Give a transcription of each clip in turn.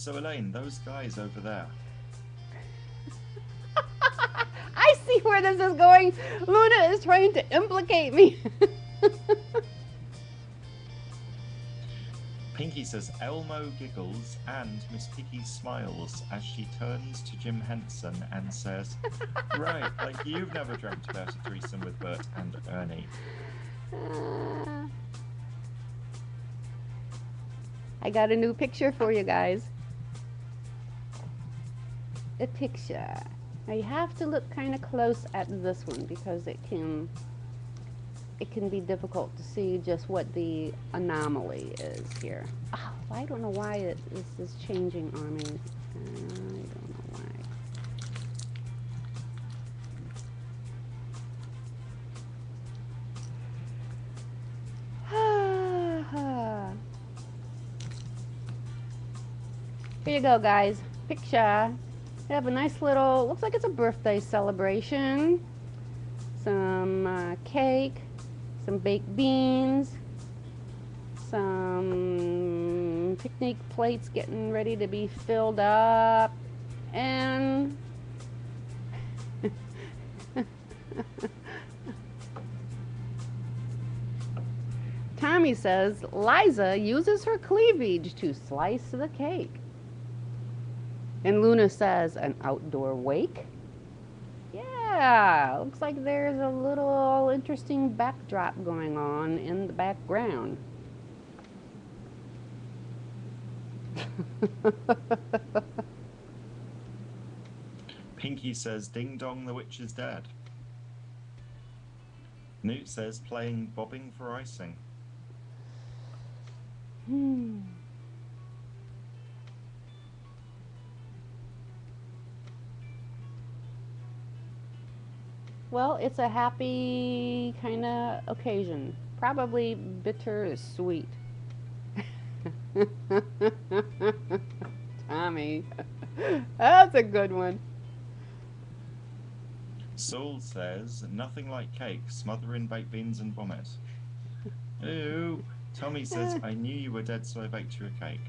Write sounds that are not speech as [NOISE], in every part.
So Elaine, those guys over there. [LAUGHS] I see where this is going. Luna is trying to implicate me. [LAUGHS] Pinky says Elmo giggles and Miss Piggy smiles as she turns to Jim Henson and says, [LAUGHS] Right, like you've never dreamt about a threesome with Bert and Ernie. Uh, I got a new picture for you guys. Picture. Now you have to look kind of close at this one because it can it can be difficult to see just what the anomaly is here. Oh, I don't know why it, this is changing on me. I don't know why. [SIGHS] Here you go, guys. Picture. We have a nice little, looks like it's a birthday celebration. Some uh, cake, some baked beans, some picnic plates getting ready to be filled up, and [LAUGHS] Tommy says Liza uses her cleavage to slice the cake. And Luna says, an outdoor wake? Yeah, looks like there's a little interesting backdrop going on in the background. [LAUGHS] Pinky says Ding Dong the Witch is dead. Newt says playing bobbing for icing. Hmm. Well, it's a happy kind of occasion. Probably bitter sweet. [LAUGHS] Tommy. [LAUGHS] That's a good one. Saul says nothing like cake, smother in baked beans and vomit. [LAUGHS] Ooh. Tommy says, I knew you were dead, so I baked you a cake.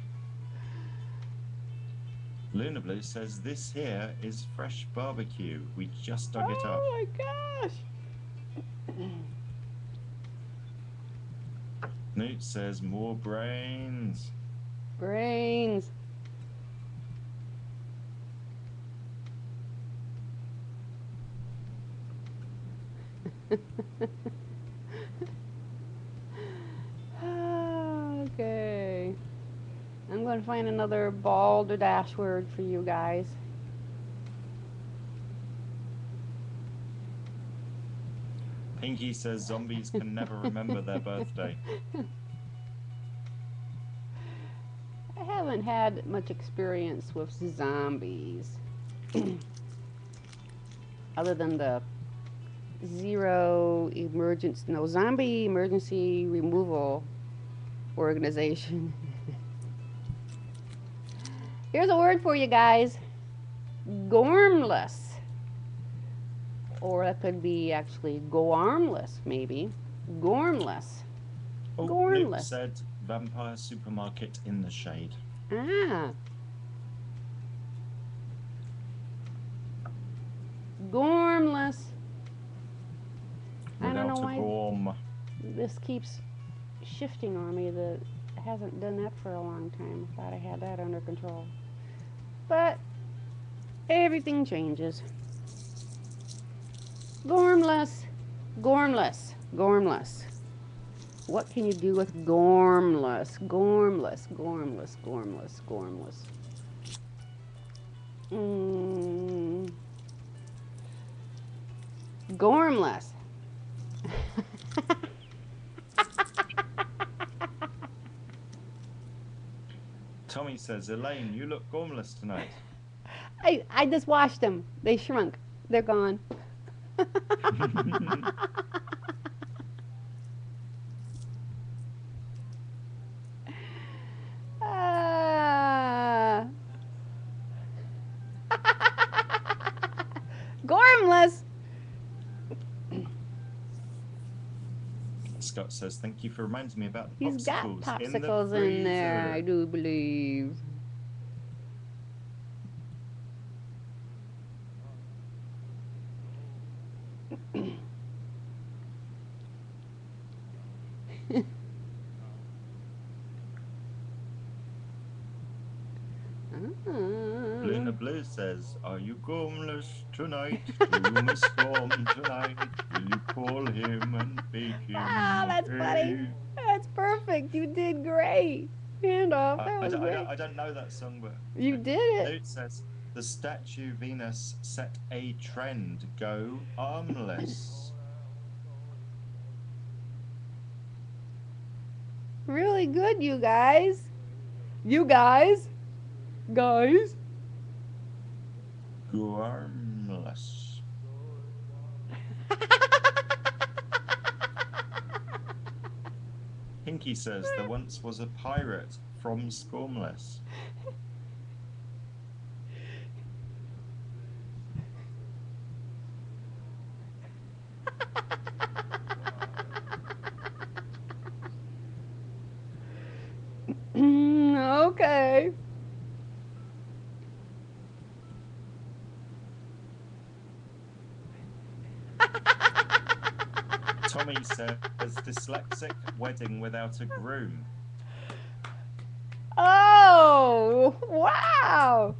Luna Blue says, This here is fresh barbecue. We just dug it up. Oh my gosh. Newt says, More brains. Brains. [LAUGHS] okay. To find another bald dash word for you guys. Pinky says zombies can never remember their birthday. [LAUGHS] I haven't had much experience with zombies. [CLEARS THROAT] Other than the zero emergency, no, zombie emergency removal organization. [LAUGHS] Here's a word for you guys gormless. Or that could be actually go armless, maybe. Gormless. Oh, Gormless. Newt said vampire supermarket in the shade. Ah. Gormless. I don't know why gorm. this keeps shifting on me that hasn't done that for a long time. Thought I had that under control. But everything changes. Gormless. Gormless. Gormless. What can you do with gormless? Gormless. Gormless. Gormless. Gormless. Mm. Gormless. [LAUGHS] Tommy says, Elaine, you look gormless tonight. [LAUGHS] I, I just washed them. They shrunk. They're gone. [LAUGHS] [LAUGHS] Ah. Gormless. Scott says, "Thank you for reminding me about the He's popsicles, got popsicles in, the in there. I do believe." Luna [LAUGHS] ah. Blue says, "Are you gormless tonight? you must gorm tonight." I, don't, know that song, but You did it. Newt says, The statue Venus set a trend. Go armless. Really good, you guys. You guys. Guys. Go armless. [LAUGHS] Pinky says, There once was a pirate from Scormless. [LAUGHS] okay. Tommy says, Dyslexic wedding without a groom. Oh, wow.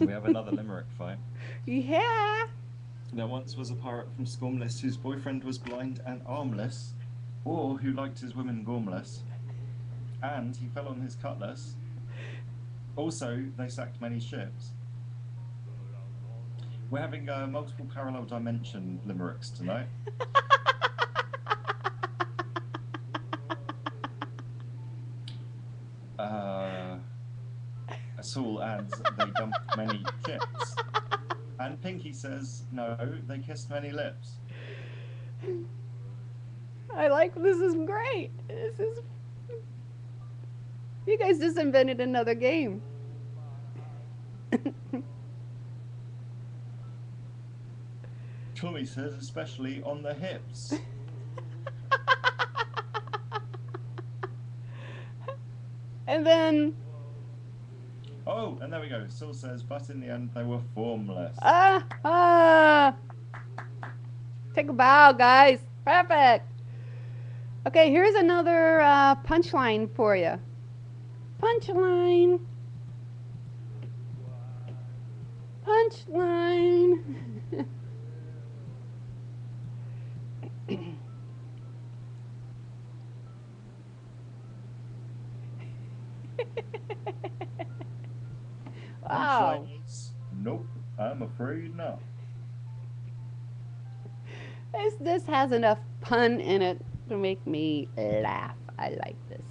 We have another limerick fight. yeah. There once was a pirate from Scormless whose boyfriend was blind and armless, or who liked his women gormless, and he fell on his cutlass. Also, they sacked many ships. We're having uh, multiple parallel dimension limericks tonight. [LAUGHS] Uh, Saul adds they dumped many ships. And Pinky says, no, they kissed many lips. I like this is great. This is You guys just invented another game. Says, especially on the hips. [LAUGHS] and then Oh, and there we go. Saul says, but in the end they were formless. ah ah Take a bow, guys. Perfect. Okay, here's another uh, punchline for you. Punchline. Punchline. [LAUGHS] wow. Nope, I'm afraid not. This this has enough pun in it to make me laugh. I like this.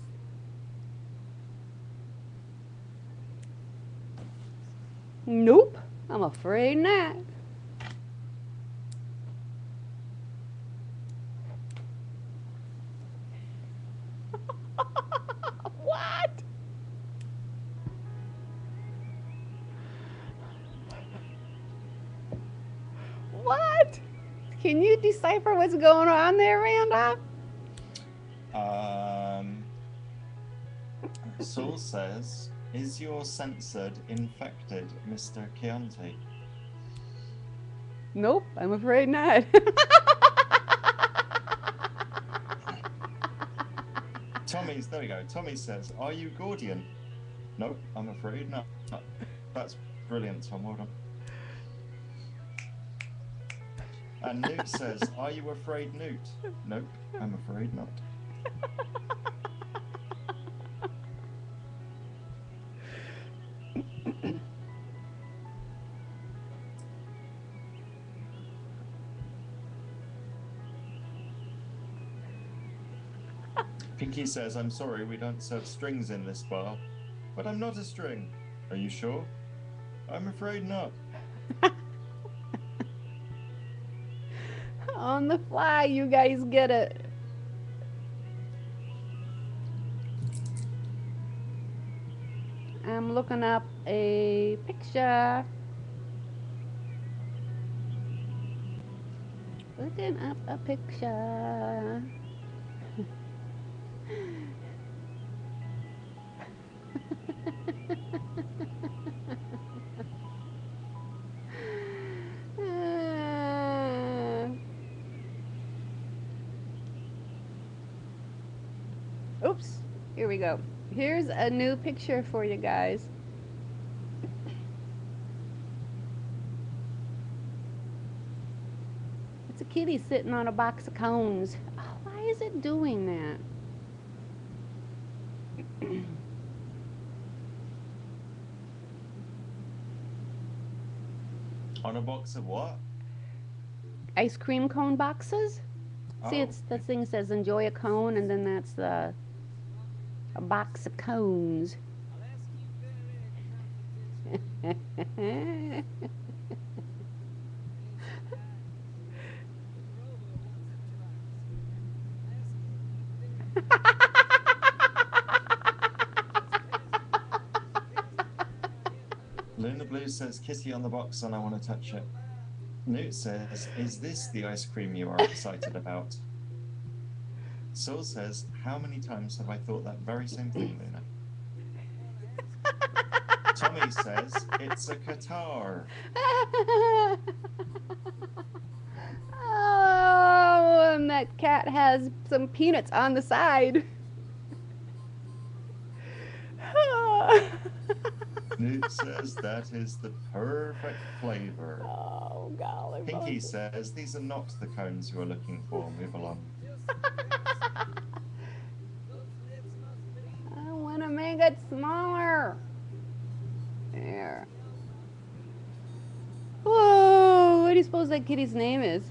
Nope, I'm afraid not. Can you decipher what's going on there, Randolph? Um, Saul says, is your censored infected, Mr. Chianti? Nope, I'm afraid not. [LAUGHS] Tommy's, there we go. Tommy says, are you Gordian? Nope, I'm afraid not. That's brilliant, Tom. Well done. And Newt says, Are you afraid, Newt? Nope, I'm afraid not. Pinky says, I'm sorry, we don't serve strings in this bar. But I'm not a string. Are you sure? I'm afraid not. On the fly, you guys get it. I'm looking up a picture. Looking up a picture. We go. Here's a new picture for you guys. It's a kitty sitting on a box of cones. Oh, why is it doing that? On a box of what? Ice cream cone boxes? See, Oh, it's the thing says enjoy a cone, and then that's the a box of cones. Luna Blue says kitty on the box and I want to touch it. Newt says, Is this the ice cream you are excited about? Saul says, How many times have I thought that very same thing, Luna? Tommy says, It's a Qatar. oh, and that cat has some peanuts on the side. [LAUGHS] Newt says, That is the perfect flavor. oh, golly. Pinky says, These are not the cones you are looking for. Move along. [LAUGHS] I want to it smaller. There. Whoa, what do you suppose that kitty's name is?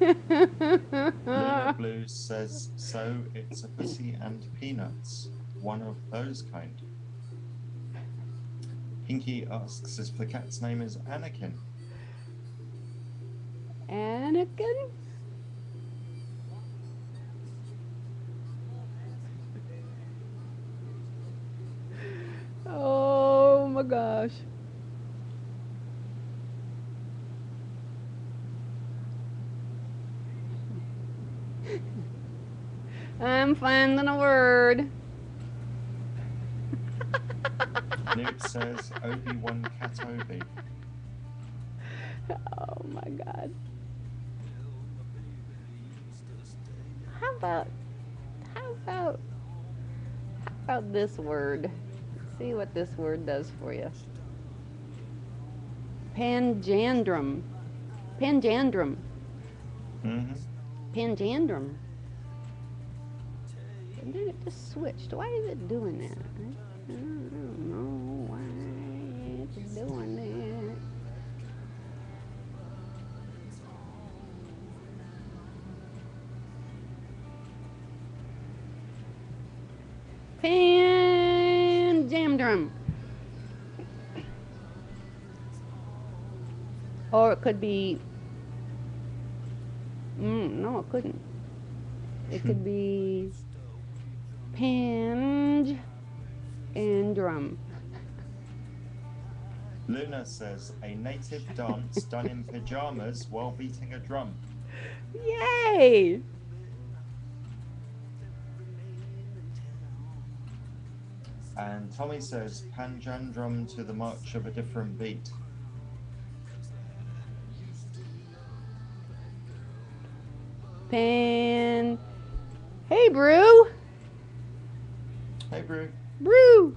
Luna Blue [LAUGHS] says, So it's a pussy and peanuts. One of those kind. Pinky asks if the cat's name is Anakin. Anakin? Oh my gosh. [LAUGHS] I'm finding a word. Newt says Obi Wan Kenobi. Oh my god. How about how about how about this word? See what this word does for you. Panjandrum. Panjandrum. Mm-hmm. Panjandrum. And then it just switched. Why is it doing that? Panjandrum. Or it could be. Mm, no, it couldn't. It could be Panj and drum. Luna says a native dance done in pajamas while beating a drum. Yay! And Tommy says panjandrum to the march of a different beat. Pan. Hey, Brew! Hey, Brew. Brew!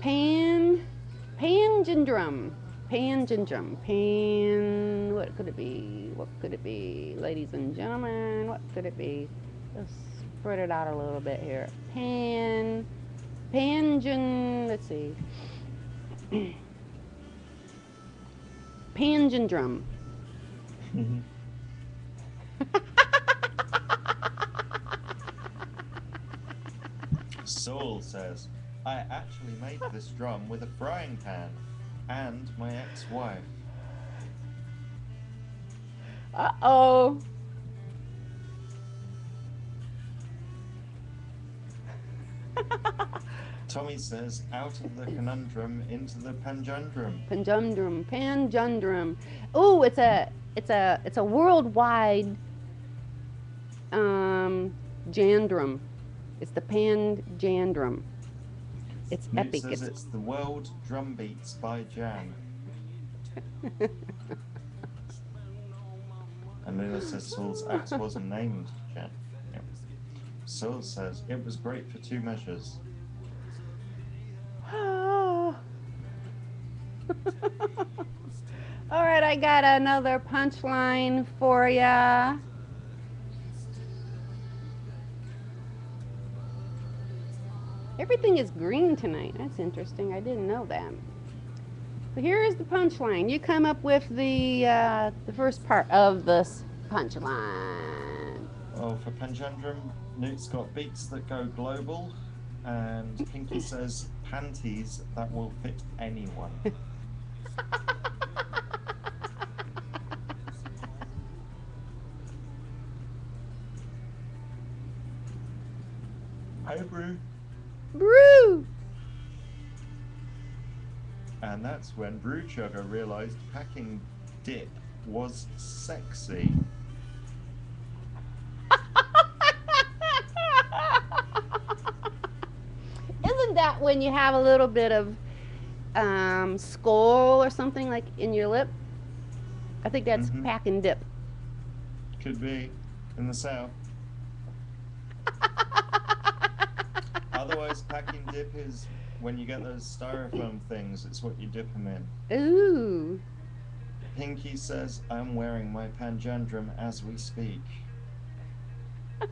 Pan. Panjandrum. Panjandrum. Pan. What could it be? What could it be? Ladies and gentlemen, what could it be? Spread it out a little bit here. Pan. Panjan. Let's see. [CLEARS THROAT] Panjandrum. [LAUGHS] Saul says, I actually made this drum with a frying pan and my ex wife. Uh oh. [LAUGHS] Tommy says, out of the conundrum into the panjundrum. Panjundrum, panjundrum. Oh, it's a it's a it's a worldwide um jandrum. It's the panjandrum. It's Newt epic. says It's, it's the world drum beats by Jan. [LAUGHS] and Luna says Saul's axe wasn't named Jan. Saul says it was great for two measures. [SIGHS] All right, I got another punchline for ya. Everything is green tonight. That's interesting. I didn't know that. So here is the punchline. You come up with the uh, the first part of this punchline. Well, for Panjandrum, Newt's got beats that go global, and Pinky [LAUGHS] says panties that will fit anyone. [LAUGHS] Hi, Brew. Brew. And that's when Brew Chugger realized packing dip was sexy. That when you have a little bit of um, Skoal or something like in your lip? I think that's Mhm. pack and dip. Could be in the south. [LAUGHS] Otherwise, packing dip is when you get those styrofoam things, it's what you dip them in. Ooh. Pinky says, I'm wearing my panjandrum as we speak. [LAUGHS]